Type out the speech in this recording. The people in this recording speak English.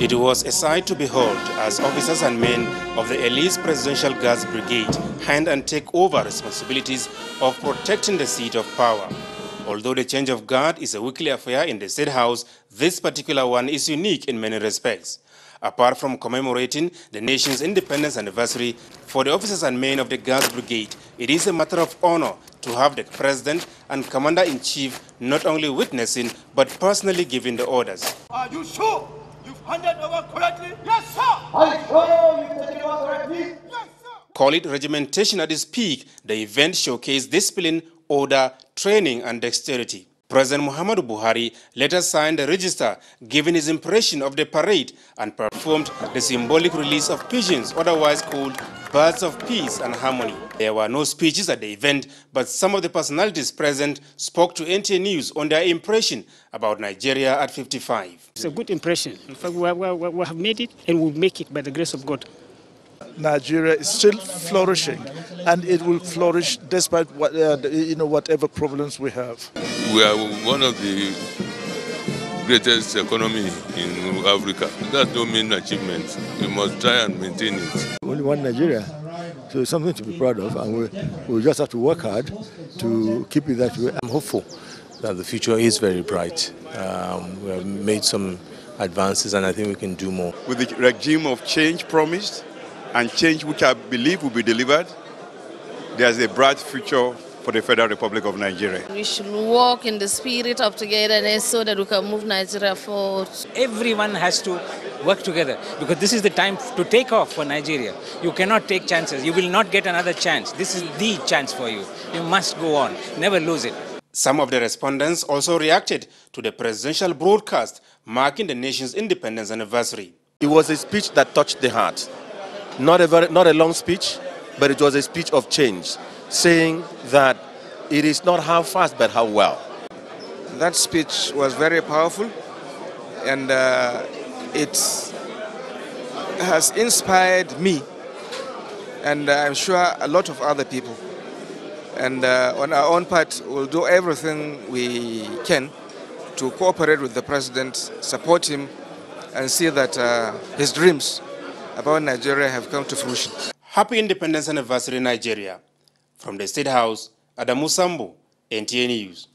It was a sight to behold as officers and men of the Elise Presidential Guards Brigade hand and take over responsibilities of protecting the seat of power. Although the change of guard is a weekly affair in the State House, this particular one is unique in many respects. Apart from commemorating the nation's independence anniversary, for the officers and men of the Guards Brigade, it is a matter of honor to have the President and Commander-in-Chief not only witnessing but personally giving the orders. Are you sure handed over correctly? Yes, sir. I sure you've taken over correctly? Yes, sir. Call it regimentation at its peak, the event showcased discipline, order, training and dexterity. President Muhammadu Buhari later signed a register giving his impression of the parade and performed the symbolic release of pigeons, otherwise called birds of peace and harmony. There were no speeches at the event, but some of the personalities present spoke to NTA News on their impression about Nigeria at 55. It's a good impression. In fact, we, have made it and we'll make it by the grace of God. Nigeria is still flourishing, and it will flourish despite what, uh, you know whatever problems we have. We are one of the greatest economy in Africa. That's no mean achievement. We must try and maintain it. Only one Nigeria, so it's something to be proud of, and we we just have to work hard to keep it that way. I'm hopeful that the future is very bright. Um, we have made some advances, and I think we can do more. With the regime of change promised and change which I believe will be delivered, there's a bright future for the Federal Republic of Nigeria. We should walk in the spirit of togetherness so that we can move Nigeria forward. Everyone has to work together because this is the time to take off for Nigeria. You cannot take chances. You will not get another chance. This is the chance for you. You must go on. Never lose it. Some of the respondents also reacted to the presidential broadcast marking the nation's independence anniversary. It was a speech that touched the heart. Not a, very, not a long speech, but it was a speech of change, saying that it is not how fast, but how well. That speech was very powerful, and uh, it has inspired me, and I'm sure a lot of other people. And uh, on our own part, we'll do everything we can to cooperate with the president, support him, and see that uh, his dreams about Nigeria have come to fruition. Happy Independence Anniversary, Nigeria. From the State House, Adamu Sambu, NTA News.